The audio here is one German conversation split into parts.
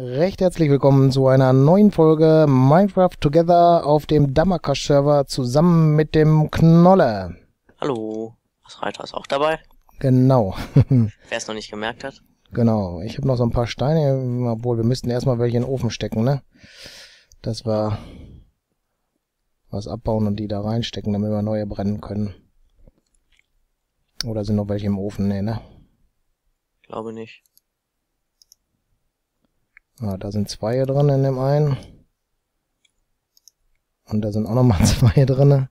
Recht herzlich willkommen zu einer neuen Folge Minecraft Together auf dem Damakash-Server zusammen mit dem Knolle. Hallo, das Reiter ist auch dabei, Genau, wer es noch nicht gemerkt hat. genau. Ich habe noch so ein paar Steine, obwohl wir müssten erstmal welche in den Ofen stecken, ne? Dass wir was abbauen und die da reinstecken, damit wir neue brennen können. Oder sind noch welche im Ofen? Nee, ne? Glaube nicht. Ah, da sind zwei drin in dem einen. Und da sind auch nochmal zwei drin.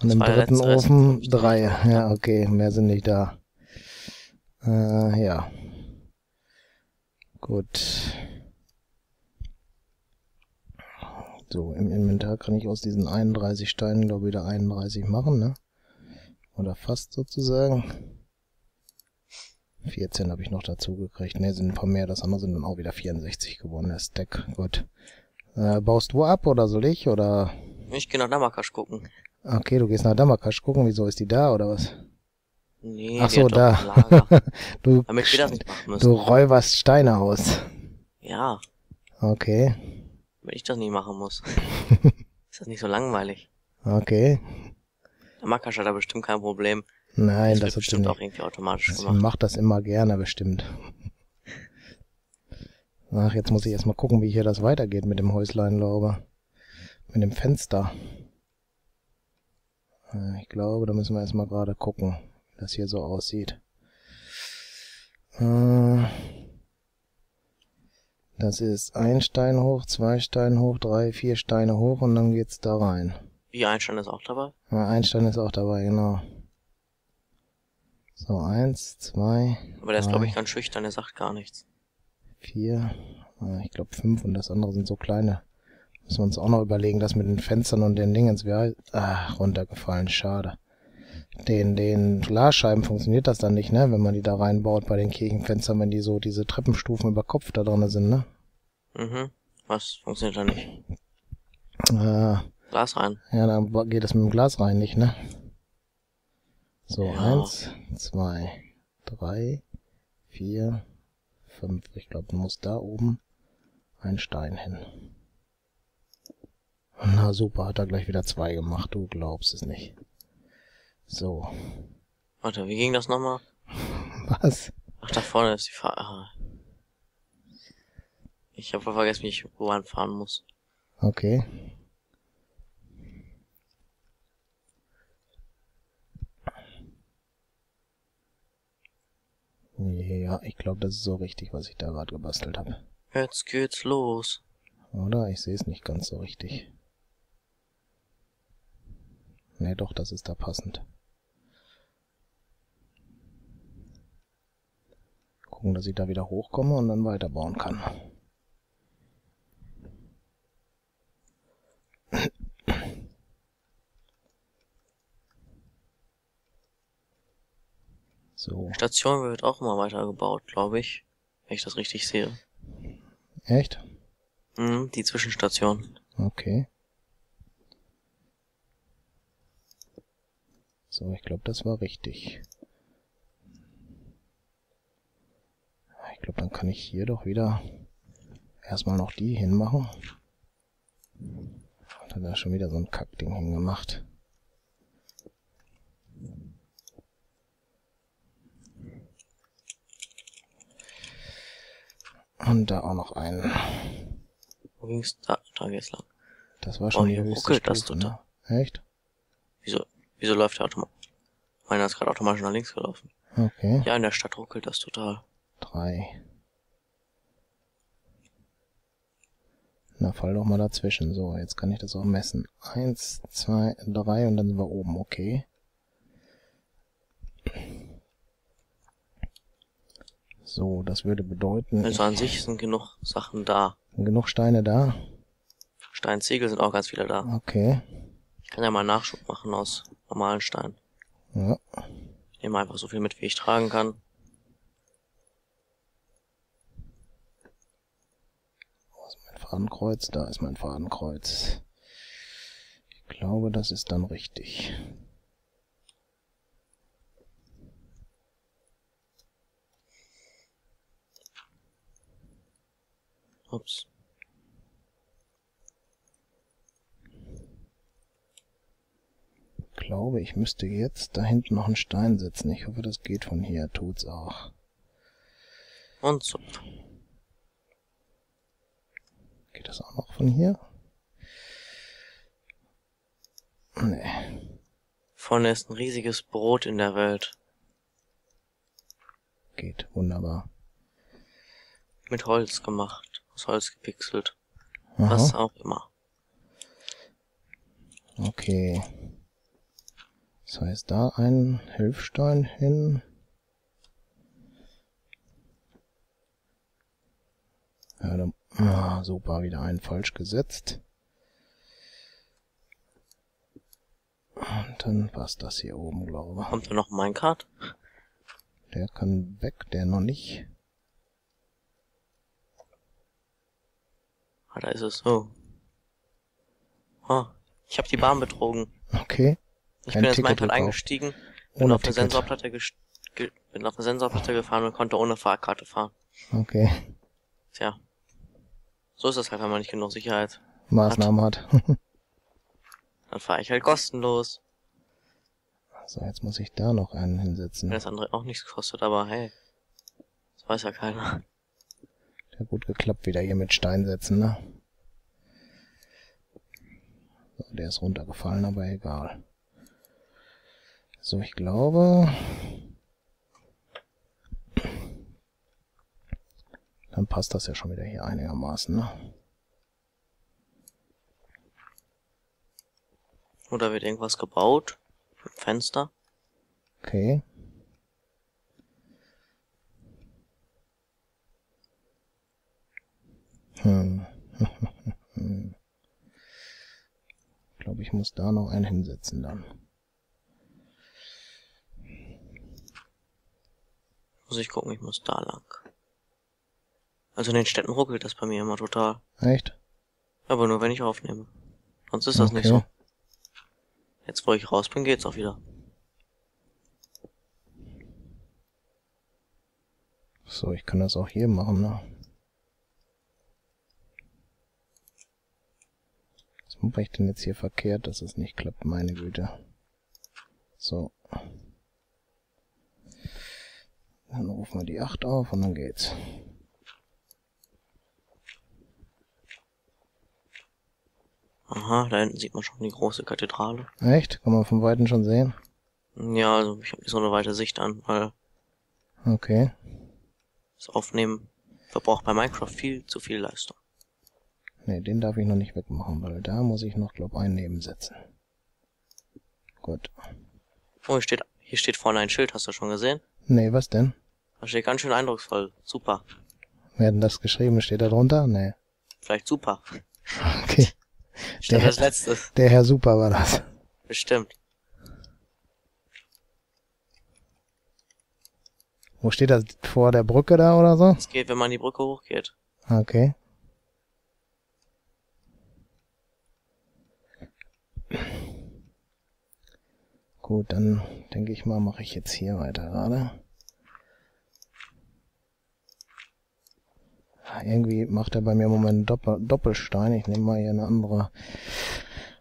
Und im dritten Ofen drei. Ja, okay, mehr sind nicht da. Äh, ja. Gut. So, im Inventar kann ich aus diesen 31 Steinen, glaube ich, wieder 31 machen, ne? Oder fast sozusagen. 14 habe ich noch dazu gekriegt. Ne, sind ein paar mehr. Das andere sind dann auch wieder 64 geworden. Der Stack. Gut. Äh, baust du ab oder soll ich? Oder. Ich gehe nach Namakash gucken. Okay, du gehst nach Damakash gucken. Wieso ist die da oder was? Nee, Ach die so, da. Du, damit wir das nicht machen du räuberst Steine aus. Ja, Okay. wenn ich das nicht machen muss. ist das nicht so langweilig? Okay. Namakash hat da bestimmt kein Problem. Nein, das das wird bestimmt auch irgendwie automatisch Sie gemacht. macht das immer gerne, bestimmt. Ach, jetzt muss ich erstmal gucken, wie hier das weitergeht mit dem Häuslein, glaube. Mit dem Fenster. Äh, Ich glaube, da müssen wir erstmal gerade gucken, wie das hier so aussieht. Äh, Das ist ein Stein hoch, zwei Steine hoch, drei, vier Steine hoch und dann geht's da rein. Wie Einstein ist auch dabei. Ja, Ein Stein ist auch dabei, genau. So, eins, zwei, Aber der ist, glaube ich, ganz schüchtern, der sagt gar nichts. vier, äh, ich glaube fünf und das andere sind so kleine. Müssen wir uns auch noch überlegen, das mit den Fenstern und den Dingens wäre ah, runtergefallen, schade. Den, den Glasscheiben funktioniert das dann nicht, ne, wenn man die da reinbaut bei den Kirchenfenstern, wenn die so diese Treppenstufen über Kopf da drin sind, ne? Mhm. Was? Funktioniert da nicht? Äh, Glas rein. ja, dann geht das mit dem Glas rein nicht, ne? So, Ja. eins, zwei, drei, vier, fünf. Ich glaube, du musst da oben ein Stein hin. Na super, hat er gleich wieder zwei gemacht. Du glaubst es nicht. So. Warte, wie ging das nochmal? Was? Ach, da vorne ist die Fahr... Ah. Ich habe vergessen, wie ich wo anfahren muss. Okay. Ja, ich glaube, das ist so richtig, was ich da gerade gebastelt habe. Jetzt geht's los. Oder? Ich sehe es nicht ganz so richtig. Nee, doch, das ist da passend. Gucken, dass ich da wieder hochkomme und dann weiterbauen kann. So, Die Station wird auch immer weiter gebaut, glaube ich. Wenn ich das richtig sehe. echt? Mhm, die Zwischenstation. Okay. So, ich glaube, das war richtig. Ich glaube, dann kann ich hier doch wieder erstmal noch die hinmachen. Hat er da schon wieder so ein Kackding hingemacht. Und da auch noch einen. Wo ging's da? Da geht's lang. Das war schon Oh, die hier höchste ruckelt das Stufe, total. ne? Echt? Wieso, wieso läuft der automatisch? Meiner ist gerade automatisch nach links gelaufen. Okay. Ja, in der Stadt ruckelt das total. Drei. Na, fall doch mal dazwischen. So, jetzt kann ich das auch messen. Eins, zwei, drei und dann sind wir oben. Okay. So, das würde bedeuten, Also an sich sind genug Sachen da. genug Steine da. Steinziegel sind auch ganz viele da. Okay. Ich kann ja mal Nachschub machen aus normalen Steinen. Ja. Ich nehme einfach so viel mit, wie ich tragen kann. Wo ist mein Fadenkreuz? Da ist mein Fadenkreuz. Ich glaube, das ist dann richtig. Ups. Ich glaube, ich müsste jetzt da hinten noch einen Stein setzen. Ich hoffe, das geht von hier. Tut's auch. Und so. Geht das auch noch von hier? Nee. Vorne ist ein riesiges Brot in der Welt. Geht. Wunderbar. Mit Holz gemacht. Aus Holz gepixelt. Aha. Was auch immer. Okay. Das heißt, da ein Hilfstein hin. Ja, dann, ah, super, wieder einen falsch gesetzt. Und dann passt das hier oben, glaube ich. Kommt da noch Minecart? Der kann weg, der noch nicht. Ah, da ist es. Oh. Oh. Ich habe die Bahn betrogen. Okay, Ich Kein bin ins Minecart eingestiegen, bin auf eine. Sensorplatte ge bin auf eine Sensorplatte gefahren und konnte ohne Fahrkarte fahren. Okay, Tja. So ist das halt, wenn man nicht genug Sicherheit. Maßnahmen hat. Dann fahre ich halt kostenlos. so, jetzt muss ich da noch einen hinsetzen. Wenn das andere auch nichts kostet, aber hey. Das weiß ja keiner. Ja, gut geklappt wieder hier mit Stein setzen, ne? So, der ist runtergefallen, aber egal. So, ich glaube... Dann passt das ja schon wieder hier einigermaßen, ne? Oder wird irgendwas gebaut? Fenster? Okay. Ich glaube, ich muss da noch einen hinsetzen dann. Muss ich gucken, ich muss da lang. Also in den Städten ruckelt das bei mir immer total. Echt? Aber nur wenn ich aufnehme. Sonst ist das nicht Okay. so. Jetzt wo ich raus bin, geht's auch wieder. So, ich kann das auch hier machen, ne? Mache ich denn jetzt hier verkehrt, dass es nicht klappt, meine Güte. So. Dann rufen wir die 8 auf und dann geht's. Aha, da hinten sieht man schon die große Kathedrale. Echt? Kann man von Weitem schon sehen? Ja, also ich habe nicht so eine weite Sicht an, weil Okay. das Aufnehmen verbraucht bei Minecraft viel zu viel Leistung. Ne, den darf ich noch nicht wegmachen, weil da muss ich noch, glaub, einen nebensetzen. Gut. Oh, hier steht, hier steht vorne ein Schild, hast du schon gesehen? Nee, was denn? Das steht ganz schön eindrucksvoll. Super. Wer hat denn das geschrieben? Steht da drunter? Nee. Vielleicht super. Okay. Steht Der- als letztes. Der Herr Super war das. Bestimmt. Wo steht das? Vor der Brücke da oder so? Es geht, wenn man die Brücke hochgeht. Okay. Gut, dann denke ich mal, mache ich jetzt hier weiter gerade. Ah, Irgendwie macht er bei mir im Moment Doppel Doppelstein. Ich nehme mal hier eine andere,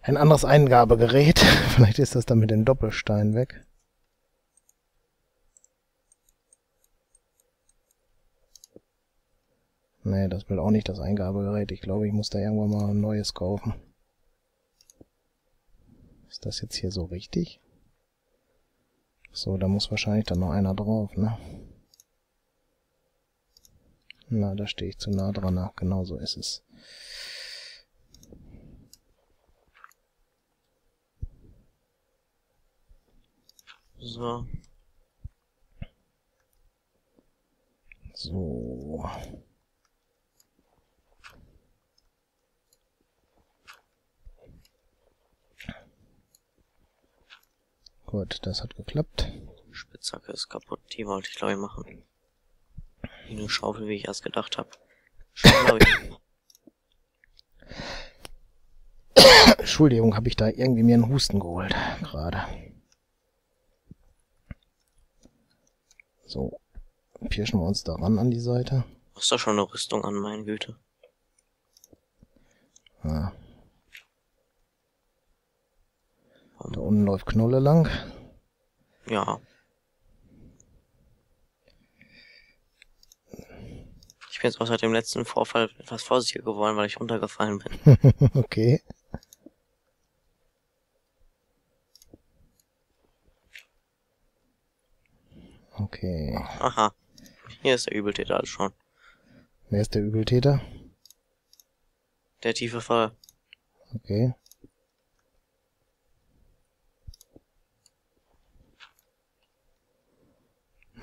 ein anderes Eingabegerät. Vielleicht ist das dann mit dem Doppelstein weg. Nee, das will auch nicht das Eingabegerät. Ich glaube, ich muss da irgendwann mal ein neues kaufen. Ist das jetzt hier so richtig? So, da muss wahrscheinlich dann noch einer drauf, ne? Na, da stehe ich zu nah dran. Na, genau so ist es. So. So. Gut, das hat geklappt. Spitzhacke ist kaputt. Die wollte ich, glaube ich, machen. Wie eine Schaufel, wie ich erst gedacht habe. Entschuldigung, habe ich da irgendwie mir einen Husten geholt gerade. So, pirschen wir uns da ran an die Seite. Du hast doch schon eine Rüstung an, meine Güte. Ah. Da unten läuft Knolle lang. Ja. Ich bin jetzt auch seit dem letzten Vorfall etwas vorsichtiger geworden, weil ich runtergefallen bin. okay. Okay. Aha. Hier ist der Übeltäter also schon. Wer ist der Übeltäter? Der tiefe Fall. Okay.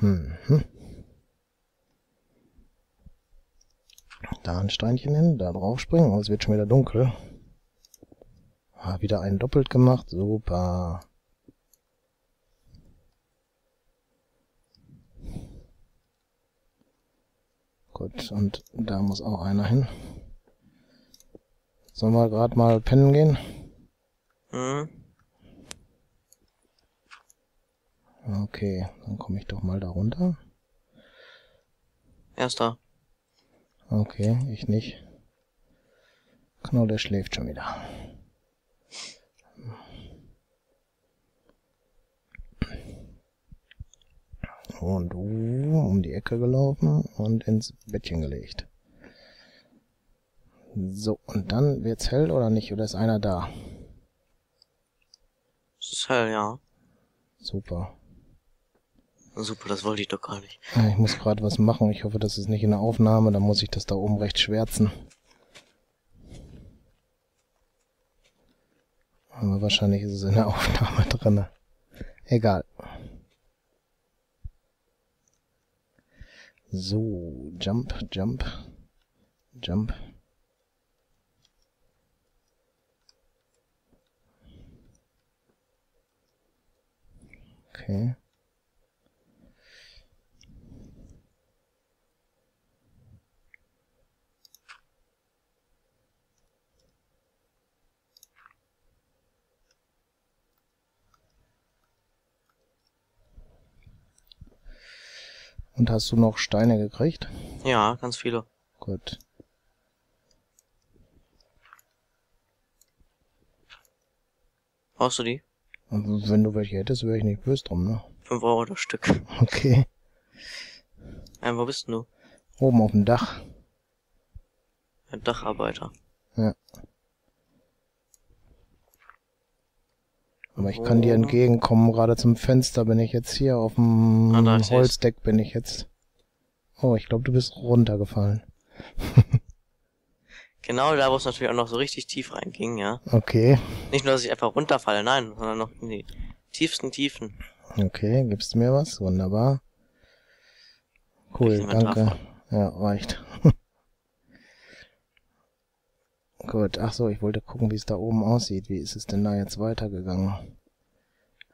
Hm. hm. Da ein Steinchen hin, da drauf springen, oh, es wird schon wieder dunkel. Ah, wieder einen doppelt gemacht, super. Gut, und da muss auch einer hin. Sollen wir gerade mal pennen gehen? Mhm. Okay, dann komme ich doch mal da runter. Erster. Okay, ich nicht. Genau, der schläft schon wieder. Und uh, um die Ecke gelaufen und ins Bettchen gelegt. So, und dann wird's hell oder nicht? Oder ist einer da? Es ist hell, ja. Super. Super, das wollte ich doch gar nicht. Ich muss gerade was machen. Ich hoffe, das ist nicht in der Aufnahme. Dann muss ich das da oben recht schwärzen. Aber wahrscheinlich ist es in der Aufnahme drinne. Egal. So, Jump, Jump, Jump. Okay. Und hast du noch Steine gekriegt? Ja, ganz viele. Gut. Brauchst du die? Wenn du welche hättest, wäre ich nicht böse drum, ne? Fünf Euro das Stück. Okay. Ähm, wo bist denn du? Oben auf dem Dach. Ein Dacharbeiter. Ja. Aber ich kann dir entgegenkommen, gerade zum Fenster bin ich jetzt hier, auf dem Ah. Holzdeck bin ich jetzt. Oh, ich glaube, du bist runtergefallen. Genau da, wo es natürlich auch noch so richtig tief reinging, ja. Okay, Nicht nur, dass ich einfach runterfalle, nein, sondern noch in die tiefsten Tiefen. okay, gibst du mir was? Wunderbar. Cool, danke. Ja, reicht. Gut, ach so, ich wollte gucken, wie es da oben aussieht. Wie ist es denn da jetzt weitergegangen?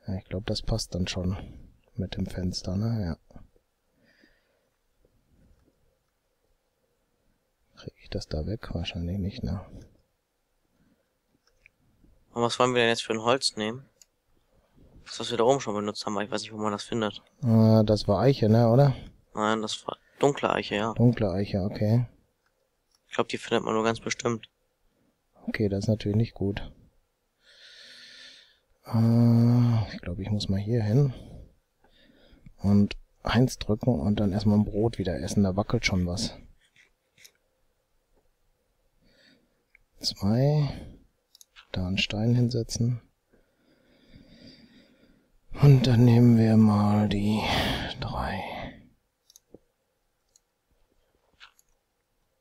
Ja, ich glaube, das passt dann schon mit dem Fenster, ne? Ja. Kriege ich das da weg? Wahrscheinlich nicht, ne? Und was wollen wir denn jetzt für ein Holz nehmen? Das, was wir da oben schon benutzt haben, aber ich weiß nicht, wo man das findet. Äh, das war Eiche, ne, oder? Nein, das war dunkle Eiche, ja. Dunkle Eiche, okay. Ich glaube, die findet man nur ganz bestimmt. Okay, das ist natürlich nicht gut. Äh, ich glaube, ich muss mal hier hin. Und eins drücken und dann erstmal ein Brot wieder essen. Da wackelt schon was. Zwei. Da einen Stein hinsetzen. Und dann nehmen wir mal die drei.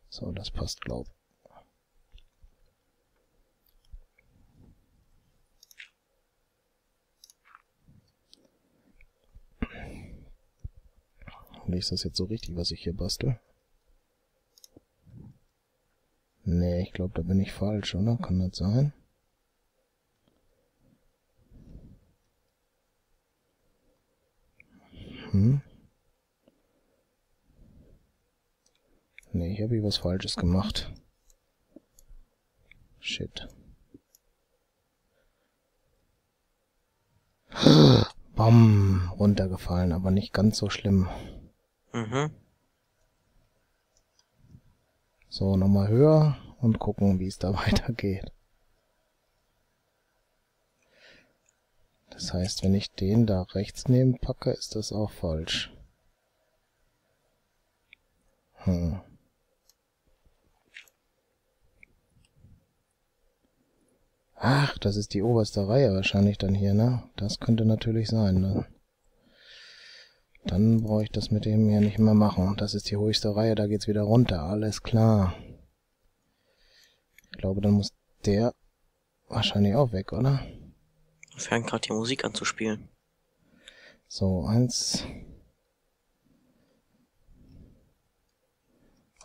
So, das passt, glaub. Und ist das jetzt so richtig, was ich hier bastel? Nee, ich glaube, da bin ich falsch, oder? Kann das sein? Hm? Nee, hier habe ich was Falsches gemacht. Shit. Bam, runtergefallen, aber nicht ganz so schlimm. Mhm. So, nochmal höher und gucken, wie es da weitergeht. Das heißt, wenn ich den da rechts neben packe, ist das auch falsch. Hm. Ach, das ist die oberste Reihe wahrscheinlich dann hier, ne? Das könnte natürlich sein, ne? Dann brauche ich das mit dem hier nicht mehr machen. Das ist die höchste Reihe, da geht's wieder runter. Alles klar. Ich glaube, dann muss der wahrscheinlich auch weg, oder? Fängt gerade die Musik an zu spielen. So, eins.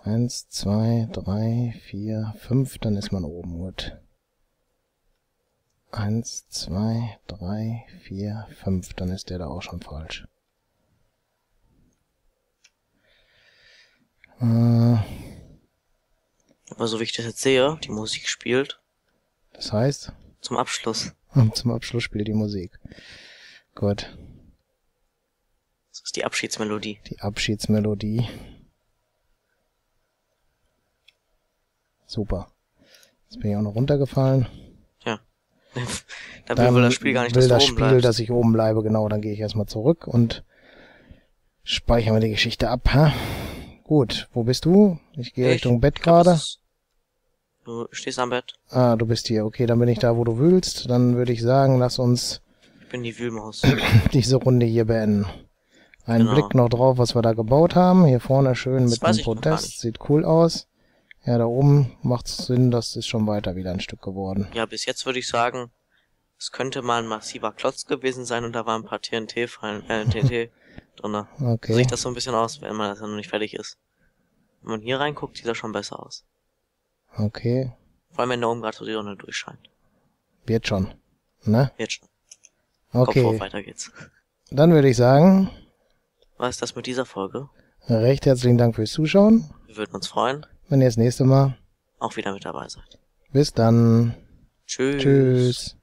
Eins, zwei, drei, vier, fünf, dann ist man oben. Gut. Eins, zwei, drei, vier, fünf, dann ist der da auch schon falsch. Äh, Aber so wie ich das jetzt sehe, die Musik spielt, das heißt, zum Abschluss. zum Abschluss spielt die Musik. Gut, Das ist die Abschiedsmelodie. die Abschiedsmelodie. Super. Jetzt bin ich auch noch runtergefallen. Ja. da will wohl das Spiel gar nicht, will dass das oben Spiel, bleibst. dass ich oben bleibe. Genau, dann gehe ich erstmal zurück und speichere mir die Geschichte ab. Hä? Gut, wo bist du? Ich gehe Ich Richtung Bett gerade. Du stehst am Bett. Ah, du bist hier. Okay, dann bin ich da, wo du wühlst. Dann würde ich sagen, lass uns Ich bin die Wühlmaus. diese Runde hier beenden. Ein Genau. Blick noch drauf, was wir da gebaut haben. Hier vorne schön Das mit dem Podest. Sieht cool aus. Ja, da oben macht's Sinn, das ist schon weiter wieder ein Stück geworden. Ja, bis jetzt würde ich sagen, es könnte mal ein massiver Klotz gewesen sein und da waren ein paar TNT-Fallen, äh, TNT drinne. So Okay. sieht das so ein bisschen aus, wenn man das ja noch nicht fertig ist. Wenn man hier reinguckt, sieht das schon besser aus. Okay. Vor allem, wenn da oben gerade so die Sonne durchscheint. Wird schon. Ne? Jetzt schon. Kopf Okay. hoch, weiter geht's. Dann würde ich sagen, Was ist das mit dieser Folge? recht herzlichen Dank fürs Zuschauen. Wir würden uns freuen, Wenn ihr das nächste Mal. auch wieder mit dabei seid. Bis dann. Tschüss. Tschüss.